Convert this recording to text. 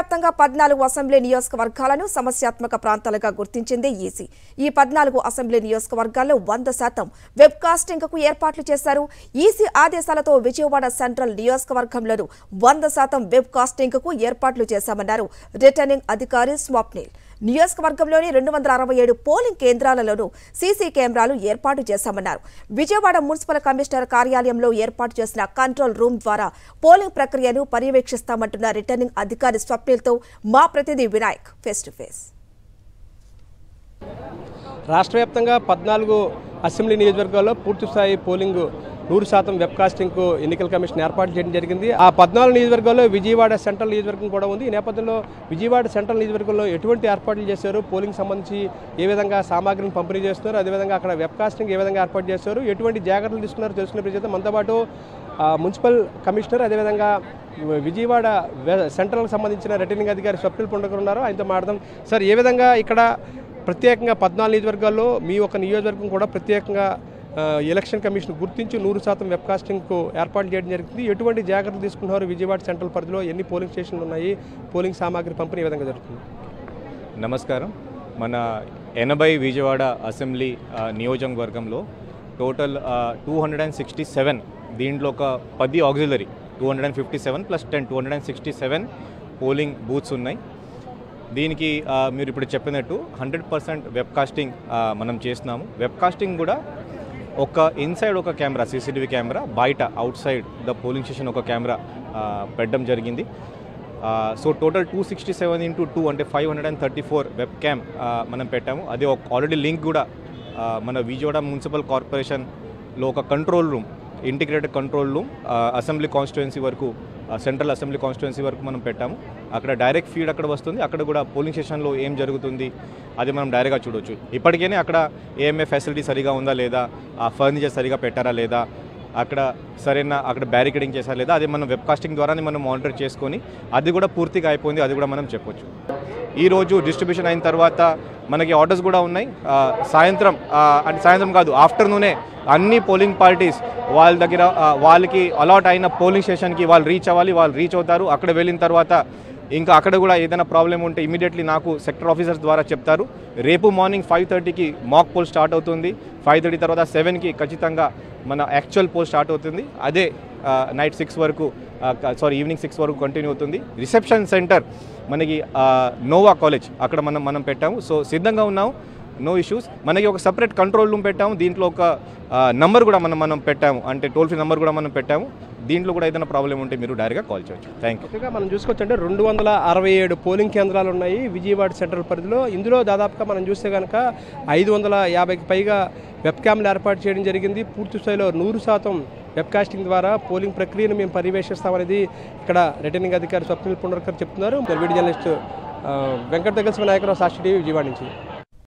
వ్యాప్తంగా పద్నాలుగు అసెంబ్లీ నియోజకవర్గాలను సమస్యాత్మక ప్రాంతాలుగా గుర్తించింది ఈసీ. ఈ పద్నాలుగు అసెంబ్లీ నియోజకవర్గాల్లో వంద శాతం వెబ్ కాస్టింగ్కు ఏర్పాట్లు చేశారు. ఈసీ ఆదేశాలతో విజయవాడ సెంట్రల్ నియోజకవర్గంలోనూ వంద శాతం వెబ్ కాస్టింగ్కు ఏర్పాట్లు చేశామన్నారు రిటర్నింగ్ అధికారి స్వప్నిల్. నియోజకవర్గంలోని రెండు వందల అరవై ఏడు పోలింగ్ కేంద్రాలలోనూ సీసీ కెమెరాలు ఏర్పాటు చేశామన్నారు. విజయవాడ మున్సిపల్ కమిషనర్ కార్యాలయంలో ఏర్పాటు చేసిన కంట్రోల్ రూమ్ ద్వారా పోలింగ్ ప్రక్రియను పర్యవేక్షిస్తామంటున్న రిటర్నింగ్ అధికారి స్వప్నిల్తో మా ప్రతినిధి వినాయక్ ఫేస్ టు ఫేస్. రాష్ట్ర వ్యాప్తంగా పద్నాలుగు అసెంబ్లీ నియోజకవర్గాల్లో పూర్తి స్థాయి పోలింగ్ నూరు శాతం వెబ్ కాస్టింగ్కు ఎన్నికల కమిషన్ ఏర్పాటు చేయడం జరిగింది. ఆ పద్నాలుగు నియోజకవర్గాల్లో విజయవాడ సెంట్రల్ నియోజకవర్గం కూడా ఉంది. ఈ నేపథ్యంలో విజయవాడ సెంట్రల్ నియోజకవర్గంలో ఎటువంటి ఏర్పాట్లు చేశారు? పోలింగ్ సంబంధించి ఏ విధంగా సామాగ్రిని పంపిణీ చేస్తున్నారు? అదేవిధంగా అక్కడ వెబ్ కాస్టింగ్ ఏ విధంగా ఏర్పాటు చేశారు? ఎటువంటి జాగ్రత్తలు తీసుకున్నారు? తెలుసుకునే ప్రజలు మనతో పాటు మున్సిపల్ కమిషనర్ అదేవిధంగా విజయవాడ సెంట్రల్కి సంబంధించిన రిటర్నింగ్ అధికారి స్వప్నిల్ పుండకర్ ఉన్నారు. ఆయనతో మాట్లాడదాం. సార్ ఏ విధంగా ఇక్కడ ప్రత్యేకంగా పద్నాలుగు నియోజకవర్గాల్లో మీ ఒక నియోజకవర్గం కూడా ప్రత్యేకంగా ఎలక్షన్ కమిషన్ గుర్తించి నూరు శాతం వెబ్కాస్టింగ్కు ఏర్పాటు చేయడం జరిగింది. ఎటువంటి జాగ్రత్తలు తీసుకున్నారు విజయవాడ సెంట్రల్ పరిధిలో? ఎన్ని పోలింగ్ స్టేషన్లు ఉన్నాయి? పోలింగ్ సామాగ్రి పంపిణీ విధంగా జరుగుతుంది? నమస్కారం. మన ఎనభై విజయవాడ అసెంబ్లీ నియోజకవర్గంలో total two hundred and sixty seven దీంట్లో ఒక పది auxiliary two hundred and fifty seven plus ten two hundred and sixty seven polling booths ఉన్నాయి. దీనికి మీరు ఇప్పుడు చెప్పినట్టు హండ్రెడ్ పర్సెంట్ వెబ్ కాస్టింగ్ మనం చేస్తున్నాము. వెబ్ కాస్టింగ్ కూడా ఒక ఇన్సైడ్ ఒక కెమెరా సీసీటీవీ కెమెరా బయట outside the polling station ఒక కెమెరా పెట్టడం జరిగింది. So total two sixty seven into two అంటే five hundred and thirty four webcam మనం పెట్టాము. అది ఒక ఆల్రెడీ లింక్ కూడా మన విజయవాడ మున్సిపల్ కార్పొరేషన్లో ఒక control room integrated control room assembly constituency వరకు సెంట్రల్ అసెంబ్లీ కాన్స్టిట్యుయెన్సీ వరకు మనం పెట్టాము. అక్కడ డైరెక్ట్ ఫీడ్ అక్కడ వస్తుంది అక్కడ కూడా పోలింగ్ స్టేషన్లో ఏం జరుగుతుంది అది మనం డైరెక్ట్గా చూడొచ్చు. ఇప్పటికైనా అక్కడ ఏఎంఏ ఫెసిలిటీ సరిగా ఉందా లేదా ఆ ఫర్నిచర్ సరిగా పెట్టారా లేదా అక్కడ సరైన అక్కడ బ్యారికేడింగ్ చేశారా లేదా అది మనం వెబ్ కాస్టింగ్ ద్వారానే మనం మానిటర్ చేసుకొని అది కూడా పూర్తిగా అయిపోయింది అది కూడా మనం చెప్పొచ్చు. ఈ రోజు డిస్ట్రిబ్యూషన్ అయిన తర్వాత మనకి ఆర్డర్స్ కూడా ఉన్నాయి. సాయంత్రం అంటే సాయంత్రం కాదు ఆఫ్టర్నూనే అన్ని పోలింగ్ పార్టీస్ వాళ్ళ దగ్గర వాళ్ళకి అలాట్ అయిన పోలింగ్ స్టేషన్కి వాళ్ళు రీచ్ అవ్వాలి వాళ్ళు రీచ్ అవుతారు. అక్కడ వెళ్ళిన తర్వాత ఇంకా అక్కడ కూడా ఏదైనా ప్రాబ్లం ఉంటే ఇమీడియట్లీ నాకు సెక్టర్ ఆఫీసర్స్ ద్వారా చెప్తారు. రేపు మార్నింగ్ ఫైవ్ థర్టీకి మాక్ పోల్ స్టార్ట్ అవుతుంది. ఫైవ్ థర్టీ తర్వాత సెవెన్కి ఖచ్చితంగా మన యాక్చువల్ పోల్ స్టార్ట్ అవుతుంది. అదే నైట్ సిక్స్ వరకు సారీ ఈవినింగ్ సిక్స్ వరకు కంటిన్యూ అవుతుంది. రిసెప్షన్ సెంటర్ మనకి నోవా కాలేజ్ అక్కడ మనం మనం పెట్టాము. సో సిద్ధంగా ఉన్నాము. నో ఇష్యూస్ మనకి ఒక సపరేట్ కంట్రోల్ రూమ్ పెట్టాము. దీంట్లో ఒక నంబర్ కూడా మనం మనం పెట్టాము. అంటే టోల్ ఫ్రీ నెంబర్ కూడా మనం పెట్టాము. దీంట్లో కూడా ఏదైనా ప్రాబ్లం ఉంటే మీరు డైరెక్ట్గా కాల్ చేయొచ్చు. థ్యాంక్ యూ మనం మనం చూసుకోవచ్చంటే రెండు వందల అరవై ఏడు పోలింగ్ కేంద్రాలు ఉన్నాయి విజయవాడ సెంట్రల్ పరిధిలో. ఇందులో దాదాపుగా మనం చూస్తే కనుక ఐదు వందల యాభైకి పైగా వెబ్ క్యామ్లు ఏర్పాటు చేయడం జరిగింది. పూర్తి స్థాయిలో నూరు శాతం వెబ్కాస్టింగ్ ద్వారా పోలింగ్ ప్రక్రియను మేము పర్యవేక్షిస్తామనేది ఇక్కడ రిటర్నింగ్ అధికారి స్వప్నిల్ పుండర్కర్ చెప్తున్నారు. వీడియో జర్నలిస్ట్ వెంకట దగ్గర నాయకరావు సాక్షి టీవీ విజయవాడ నుంచి.